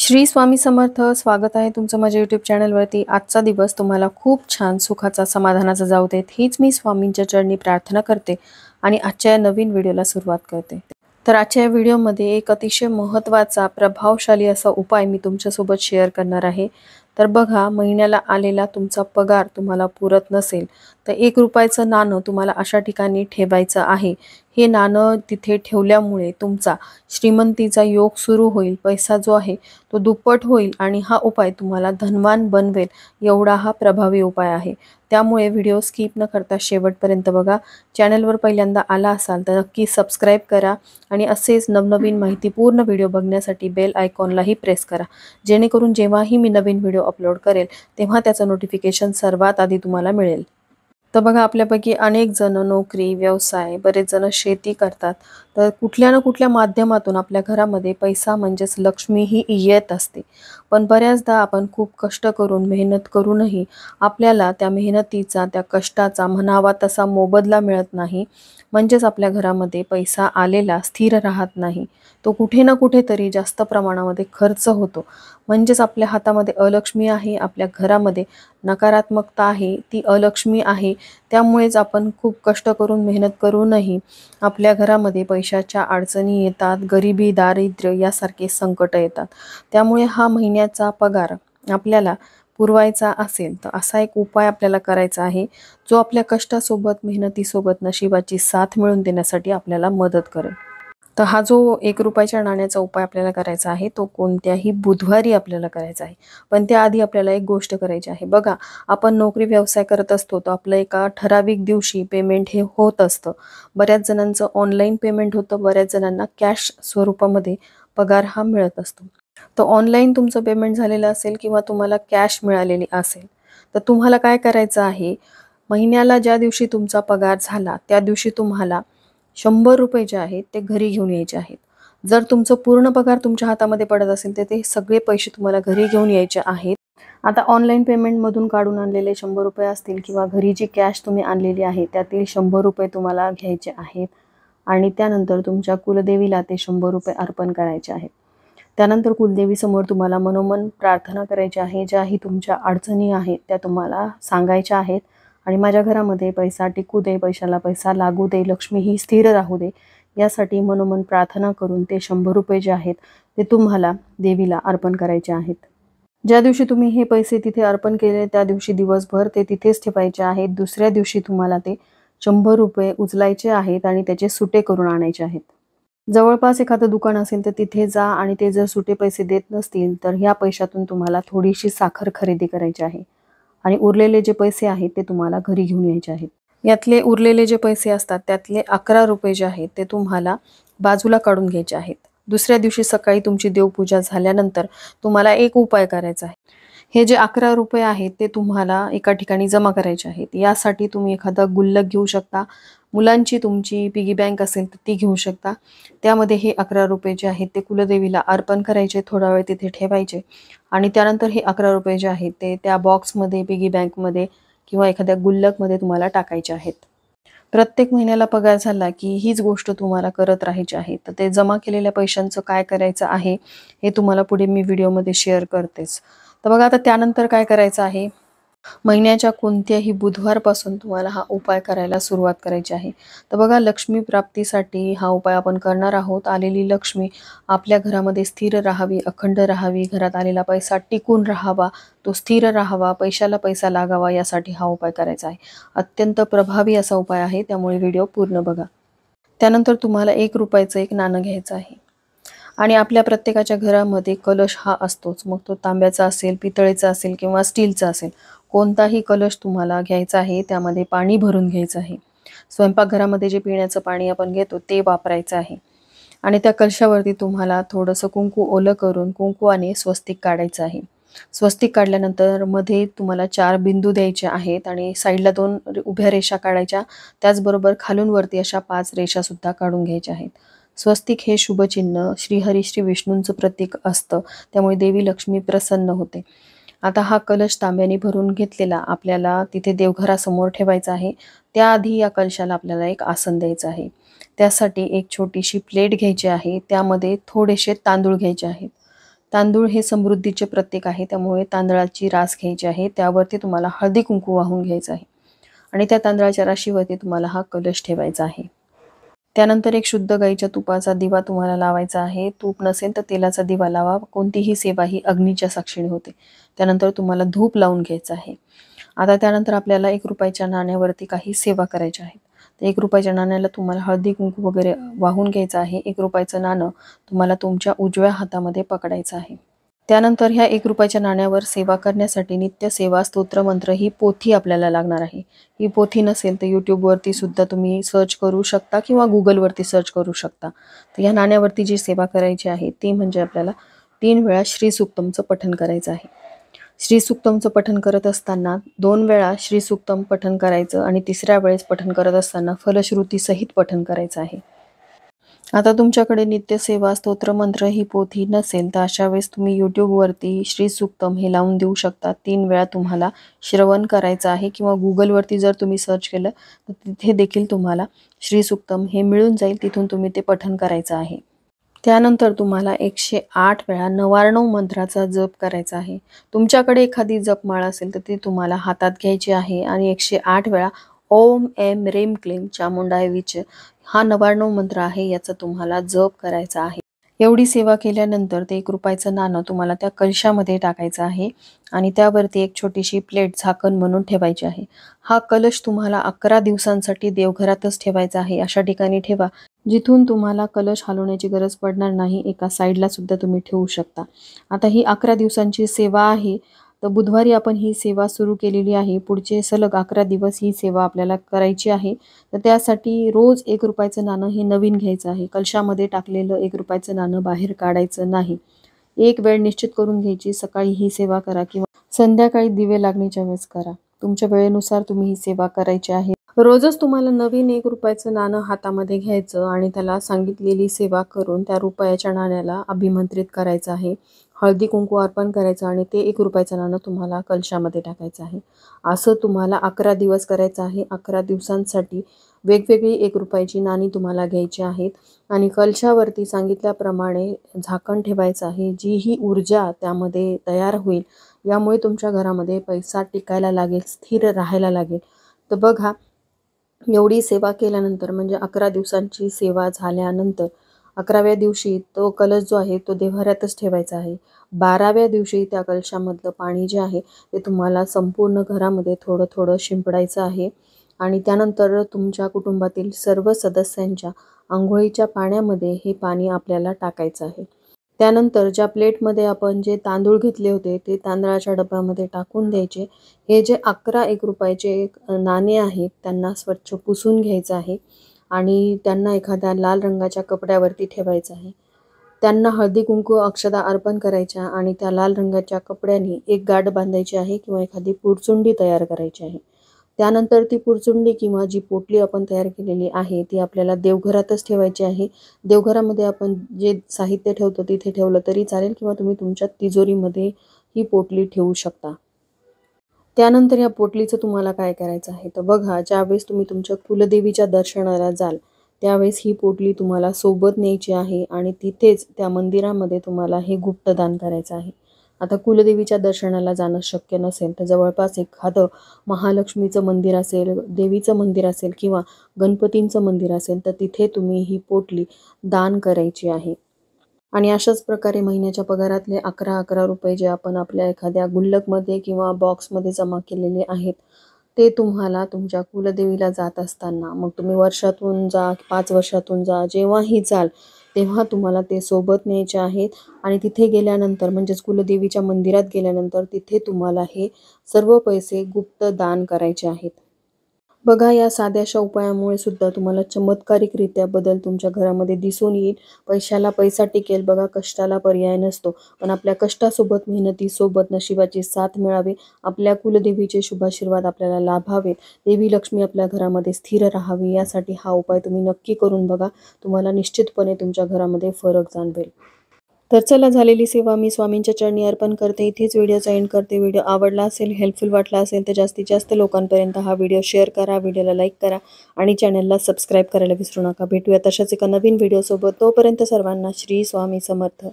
श्री स्वामी समर्थ स्वागत आहे तुमचं माझ्या यूट्यूब चॅनलवरती आजचा दिवस तुम्हाला खूप छान सुखाचा समाधानाचा जाऊ देत. हीच मी स्वामींच्या चरणी प्रार्थना करते आणि आजच्या या नवीन व्हिडिओला सुरुवात करते. तर आजच्या या व्हिडिओमध्ये एक अतिशय महत्त्वाचा प्रभावशाली असा उपाय मी तुमच्यासोबत शेअर करणार आहे. तर बघा महिन्याला आलेला तुमचा पगार तुम्हाला पुरत नसेल तर एक रुपयाचं नाणं तुम्हाला अशा ठिकाणी ठेवायचं आहे हे नाणं तिथे ठेवल्यामुळे तुमचा श्रीमंतीचा योग सुरू होईल. पैसा जो आहे तो दुप्पट होईल आणि हा उपाय तुम्हाला धनवान बनवेल एवढा हा प्रभावी उपाय आहे. त्यामुळे व्हिडिओ स्किप न करता शेवटपर्यंत बघा. चॅनलवर पहिल्यांदा आला असाल तर नक्की सबस्क्राईब करा आणि असेच नवनवीन माहितीपूर्ण व्हिडिओ बघण्यासाठी बेल आयकॉनलाही प्रेस करा. जेणेकरून जेव्हाही मी नवीन व्हिडिओ अपलोड करेल तेव्हा त्याचं नोटिफिकेशन सर्वात आधी तुम्हाला मिळेल. तर बघा आपल्यापैकी अनेक जण नोकरी व्यवसाय बरेच जण शेती करतात. तर कुठल्या ना कुठल्या माध्यमातून आपल्या घरामध्ये पैसा म्हणजेच लक्ष्मी ही येत असते. पण बऱ्याचदा आपण खूप कष्ट करून मेहनत करूनही आपल्याला त्या मेहनतीचा त्या कष्टाचा म्हणावा तसा मोबदला मिळत नाही. म्हणजेच आपल्या घरामध्ये पैसा आलेला स्थिर राहत नाही. तो कुठे ना कुठेतरी जास्त प्रमाणामध्ये खर्च होतो. म्हणजेच आपल्या हातामध्ये अलक्ष्मी आहे आपल्या घरामध्ये नकारात्मकता आहे ती अलक्ष्मी आहे. त्यामुळेच आपण खूप कष्ट करून मेहनत करूनही आपल्या घरामध्ये पैशाच्या अडचणी येतात गरिबी दारिद्र्य यासारखे संकट येतात. त्यामुळे हा महिन्याचा पगार आपल्याला पुरवायचा असेल तर असा एक उपाय आपल्याला करायचा आहे जो आपल्या कष्टासोबत मेहनतीसोबत नशिबाची साथ मिळवून देण्यासाठी आपल्याला मदत करेल. तर हा जो एक रुपयाच्या नाण्याचा उपाय आपल्याला करायचा आहे तो कोणत्याही बुधवारी आपल्याला करायचा आहे. पण त्याआधी आपल्याला एक गोष्ट करायची आहे. बघा आपण नोकरी व्यवसाय करत असतो तर आपलं एका ठराविक दिवशी पेमेंट हे होत असतं. बऱ्याच जणांचं ऑनलाईन पेमेंट होतं बऱ्याच जणांना कॅश स्वरूपामध्ये पगार हा मिळत असतो. तर ऑनलाईन तुमचं पेमेंट झालेलं असेल किंवा तुम्हाला कॅश मिळालेली असेल तर तुम्हाला काय करायचं आहे? महिन्याला ज्या दिवशी तुमचा पगार झाला त्या दिवशी तुम्हाला शंभर रुपये जे आहेत ते घरी घेऊन यायचे आहेत. जर तुमचं पूर्ण पगार तुमच्या हातामध्ये पडत असेल तर ते सगळे पैसे तुम्हाला घरी घेऊन यायचे आहेत. आता ऑनलाईन पेमेंटमधून काढून आणलेले शंभर रुपये असतील किंवा घरी जी कॅश तुम्ही आणलेली आहे त्यातील शंभर रुपये तुम्हाला घ्यायचे आहेत. आणि त्यानंतर तुमच्या कुलदेवीला ते शंभर रुपये अर्पण करायचे आहेत. त्यानंतर कुलदेवीसमोर तुम्हाला मनोमन प्रार्थना करायची आहे ज्याही तुमच्या अडचणी आहेत त्या तुम्हाला सांगायच्या आहेत. आणि माझ्या घरामध्ये पैसा टिकू दे पैशाला पैसा लागू दे लक्ष्मी ही स्थिर राहू दे यासाठी मनोमन प्रार्थना करून ते शंभर रुपये जे आहेत ते तुम्हाला देवीला अर्पण करायचे आहेत. ज्या दिवशी तुम्ही हे पैसे तिथे अर्पण केले त्या दिवशी दिवसभर ते तिथेच ठेवायचे आहेत. दुसऱ्या दिवशी तुम्हाला ते शंभर रुपये उचलायचे आहेत आणि त्याचे सुटे करून आणायचे आहेत. जवळपास एखादं दुकान असेल तर तिथे जा आणि ते जर सुटे पैसे देत नसतील तर ह्या पैशातून तुम्हाला थोडीशी साखर खरेदी करायची आहे. आणि उरलेले जे पैसे आहेत ते तुम्हाला घरी घेऊन यायचे आहेत. यातले उरलेले जे पैसे असतात त्यातले अकरा रुपये जे आहेत ते तुम्हाला बाजूला काढून घ्यायचे आहेत. दुसऱ्या दिवशी सकाळी तुमची देवपूजा झाल्यानंतर तुम्हाला एक उपाय करायचा आहे. हे जे अकरा रुपये आहेत ते तुम्हाला एका ठिकाणी जमा करायचे आहेत. यासाठी तुम्ही एखादा गुल्लक घेऊ शकता. मुलांची तुमची पिगी बँक असेल तर ती घेऊ शकता. त्यामध्ये हे अकरा रुपये जे आहेत ते कुलदेवीला अर्पण करायचे थोडा वेळ तिथे ठेवायचे. आणि त्यानंतर हे अकरा रुपये जे आहेत ते त्या बॉक्समध्ये पिगी बँकमध्ये किंवा एखाद्या गुल्लकमध्ये तुम्हाला टाकायचे आहेत. प्रत्येक महिन्याला पगार झाला की हीच गोष्ट तुम्हाला करत राहायची आहे. तर ते जमा केलेल्या पैशांचं काय करायचं आहे हे तुम्हाला पुढे मी व्हिडिओमध्ये शेअर करतेच. तर बघा आता त्यानंतर काय करायचं आहे? महिन्याच्या कोणत्याही बुधवारपासून तुम्हाला हा उपाय करायला सुरुवात करायची आहे. तर बघा लक्ष्मी प्राप्तीसाठी हा उपाय आपण करणार आहोत. आलेली लक्ष्मी आपल्या घरामध्ये स्थिर राहावी अखंड राहावी घरात आलेला पैसा टिकून राहावा तो स्थिर राहावा पैशाला पैसा लागावा यासाठी हा उपाय करायचा आहे. अत्यंत प्रभावी असा उपाय आहे त्यामुळे व्हिडिओ पूर्ण बघा. त्यानंतर तुम्हाला एक रुपयाचं एक नाणं घ्यायचं आहे. आणि आपल्या प्रत्येकाच्या घरामध्ये कलश हा असतोच. मग तो तांब्याचा असेल पितळेचा असेल किंवा स्टीलचा असेल कोणताही कलश तुम्हाला घ्यायचा आहे त्यामध्ये पाणी भरून घ्यायचं आहे. स्वयंपाकघरामध्ये जे पिण्याचं पाणी आपण घेतो ते वापरायचं आहे. आणि त्या कलशावरती तुम्हाला थोडंसं कुंकू ओलं करून कुंकूने स्वस्तिक काढायचं आहे. स्वस्तिक काढल्यानंतरमध्ये तुम्हाला चार बिंदू द्यायचे आहेत आणि साईडला दोन उभ्या रेषा काढायच्या. त्याचबरोबर खालून वरती अशा पाच रेषासुद्धा काढून घ्यायच्या आहेत. स्वस्तिक हे शुभचिन्ह श्रीहरी श्री विष्णूंचं प्रतीक असतं. त्यामुळे देवी लक्ष्मी प्रसन्न होते. आता हा कलश तांब्याने भरून घेतलेला आपल्याला तिथे देवघरासमोर ठेवायचा आहे. त्याआधी या कलशाला आपल्याला एक आसन द्यायचं आहे. त्यासाठी एक छोटीशी प्लेट घ्यायची आहे. त्यामध्ये थोडेसे तांदूळ घ्यायचे आहेत. तांदूळ हे समृद्धीचे प्रतीक आहे. त्यामुळे तांदळाची रास घ्यायची आहे. त्यावरती तुम्हाला हळदी कुंकू वाहून घ्यायचं आहे. आणि त्या तांदळाच्या राशीवरती तुम्हाला हा कलश ठेवायचा आहे. त्यानंतर एक शुद्ध गाईच्या तुपाचा दिवा तुम्हाला लावायचा आहे. तूप नसेल तर तेलाचा दिवा लावा. कोणतीही सेवा ही अग्नीच्या साक्षीने होते. त्यानंतर तुम्हाला धूप लावून घ्यायचं आहे. आता त्यानंतर आपल्याला एक रुपयाच्या नाण्यावरती काही सेवा करायच्या आहेत. तर एक रुपयाच्या नाण्याला तुम्हाला हळदी कुंकू वगैरे वाहून घ्यायचं आहे. एक रुपयाचं नाणं तुम्हाला तुमच्या उजव्या हातामध्ये पकडायचं आहे. त्यानंतर ह्या एक रुपयाच्या नाण्यावर सेवा करण्यासाठी नित्य सेवा स्तोत्र मंत्र ही पोथी आपल्याला लागणार आहे. ही पोथी नसेल तर यूट्यूबवरती सुद्धा तुम्ही सर्च करू शकता किंवा गुगलवरती सर्च करू शकता. तर या नाण्यावरती जी सेवा करायची आहे ती म्हणजे आपल्याला तीन वेळा श्री सुक्तमचं पठण करायचं आहे. श्री सुक्तमचं पठण करत असताना दोन वेळा श्री सुक्तम पठण करायचं आणि तिसऱ्या वेळेस पठण करत असताना फलश्रुतीसहित पठण करायचं आहे. आता तुमच्याकडे नित्यसेवा स्तोत्र मंत्र ही पोथी नसेल तर अशा वेळेस तुम्ही यूट्यूबवरती श्री सुक्तम हे लावून देऊ शकता. तीन वेळा तुम्हाला श्रवण करायचं आहे किंवा गुगलवरती जर तुम्ही सर्च केलं तर तिथे देखील तुम्हाला श्री सुक्तम हे मिळून जाईल. तिथून तुम्ही ते पठन करायचं आहे. त्यानंतर तुम्हाला एकशे आठ वेळा नवारणव मंत्राचा जप करायचा आहे. तुमच्याकडे एखादी जपमाळ असेल तर ती तुम्हाला हातात घ्यायची आहे. आणि एकशे आठ वेळा ओम एम रेम क्लेम चामुंडाय विच हा नवार्णव मंत्र आहे याचा तुम्हाला जप करायचा आहे. एवढी सेवा केल्यानंतर ते एक रुपयाचं नाणं तुम्हाला त्या कलशामध्ये टाकायचं आहे आणि त्यावरती एक छोटीशी प्लेट झाकण म्हणून ठेवायची आहे. हा कलश तुम्हाला अकरा दिवसांसाठी देवघरातच ठेवायचा आहे. अशा ठिकाणी ठेवा जिथून तुम्हाला कलश हलवण्याची गरज पडणार नाही. एका साईडला सुद्धा तुम्ही ठेवू शकता. आता ही अकरा दिवसांची सेवा आहे. तर बुधवारी आपण ही सेवा सुरू केलेली आहे. पुढचे सलग अकरा दिवस ही सेवा आपल्याला करायची आहे. तर त्यासाठी रोज एक रुपयाचं नाणं हे नवीन घ्यायचं आहे. कलशामध्ये टाकलेलं एक रुपयाचं नाणं बाहेर काढायचं नाही. एक वेळ निश्चित करून घ्यायची. सकाळी ही सेवा करा किंवा संध्याकाळी दिवे लागण्याच्या वेळेस करा. तुमच्या वेळेनुसार तुम्ही ही सेवा करायची आहे. रोजच तुम्हाला नवीन एक रुपयाचं नाणं हातामध्ये घ्यायचं आणि त्याला सांगितलेली सेवा करून त्या रुपयाच्या नाण्याला अभिमंत्रित करायचं आहे. हळदी कुंकू अर्पण करायचं आणि ते एक रुपयाचं नाणं तुम्हाला कलशामध्ये टाकायचं आहे. असं तुम्हाला अकरा दिवस करायचं आहे. अकरा दिवसांसाठी वेगवेगळी एक रुपयाची नाणी तुम्हाला घ्यायची आहेत. आणि कलशावरती सांगितल्याप्रमाणे झाकण ठेवायचं आहे. जी ही ऊर्जा त्यामध्ये तयार होईल यामुळे तुमच्या घरामध्ये पैसा टिकायला लागेल स्थिर राहायला लागेल. तर बघा एवढी सेवा केल्यानंतर म्हणजे अकरा दिवसांची सेवा झाल्यानंतर अकराव्या दिवशी तो कलश जो आहे तो देव्हाऱ्यातच ठेवायचा आहे. बाराव्या दिवशी त्या कलशामधलं पाणी जे आहे ते तुम्हाला संपूर्ण घरामध्ये थोडं थोडं शिंपडायचं आहे. आणि त्यानंतर तुमच्या कुटुंबातील सर्व सदस्यांच्या आंघोळीच्या पाण्यामध्ये हे पाणी आपल्याला टाकायचं आहे. त्यानंतर ज्या प्लेटमध्ये आपण जे तांदूळ घेतले होते ते तांदळाच्या डब्यामध्ये टाकून द्यायचे. हे जे अकरा एक रुपयाचे एक नाणे आहेत त्यांना स्वच्छ पुसून घ्यायचं आहे. आणि त्यांना एखाद्या लाल रंगाच्या कपड्यावरती ठेवायचं आहे. त्यांना हळदी कुंकू अक्षदा अर्पण करायच्या आणि त्या लाल रंगाच्या कपड्याने एक गाठ बांधायची आहे किंवा एखादी पुरचुंडी तयार करायची आहे. त्यानंतर ती पुरचुंडी किंवा जी पोटली आपण तयार केलेली आहे ती आपल्याला देवघरातच ठेवायची आहे. देवघरामध्ये आपण जे साहित्य ठेवतो तिथे ठेवलं तरी चालेल किंवा तुम्ही तुमच्या तिजोरीमध्ये ही पोटली ठेवू शकता. त्यानंतर या पोटलीचं तुम्हाला काय करायचं आहे? तर बघा ज्यावेळेस तुम्ही तुमच्या कुलदेवीच्या दर्शनाला जाल त्यावेळेस ही पोटली तुम्हाला सोबत न्यायची आहे आणि तिथेच त्या मंदिरामध्ये तुम्हाला हे गुप्तदान करायचं आहे. आता कुलदेवीच्या दर्शनाला जाणं शक्य नसेल तर जवळपास एखादं महालक्ष्मीचं मंदिर असेल देवीचं मंदिर असेल किंवा गणपतींचं मंदिर असेल तर तिथे तुम्ही ही पोटली दान करायची आहे. आणि अशाच प्रकारे महिन्याच्या पगारातले अकरा अकरा रुपये जे आपण आपल्या एखाद्या गुल्लकमध्ये किंवा बॉक्समध्ये जमा केलेले आहेत ते तुम्हाला तुमच्या कुलदेवीला जात असताना मग तुम्ही वर्षातून जा पाच वर्षातून जा जेव्हाही जाल तेव्हा तुम्हाला ते सोबत न्यायचे आहेत. आणि तिथे गेल्यानंतर म्हणजेच कुलदेवीच्या मंदिरात गेल्यानंतर तिथे तुम्हाला हे सर्व पैसे गुप्त दान करायचे आहेत. बघा या साध्याशा उपायामुळे सुद्धा तुम्हाला चमत्कारिकरित्या बदल तुमच्या घरामध्ये दिसून येईल. पैशाला पैसा टिकेल. बघा कष्टाला पर्याय नसतो. पण आपल्या कष्टासोबत मेहनतीसोबत नशिबाची साथ मिळावी. आपल्या कुलदेवीचे शुभाशीर्वाद आपल्याला लाभावेत. देवी लक्ष्मी आपल्या घरामध्ये स्थिर राहावी. यासाठी हा उपाय तुम्ही नक्की करून बघा. तुम्हाला निश्चितपणे तुमच्या घरामध्ये फरक जाणवेल. तर चला झालेली सेवा मी स्वामींच्या चरणी अर्पण करते. इथेच व्हिडिओचा एंड करते. व्हिडिओ आवडला असेल हेल्पफुल वाटला असेल तर जास्तीत जास्त लोकांपर्यंत हा व्हिडिओ शेअर करा व्हिडिओला लाईक करा आणि चॅनलला सबस्क्राईब करायला विसरू नका. भेटूया तशाच एका नवीन व्हिडिओसोबत तोपर्यंत सर्वांना श्री स्वामी समर्थ.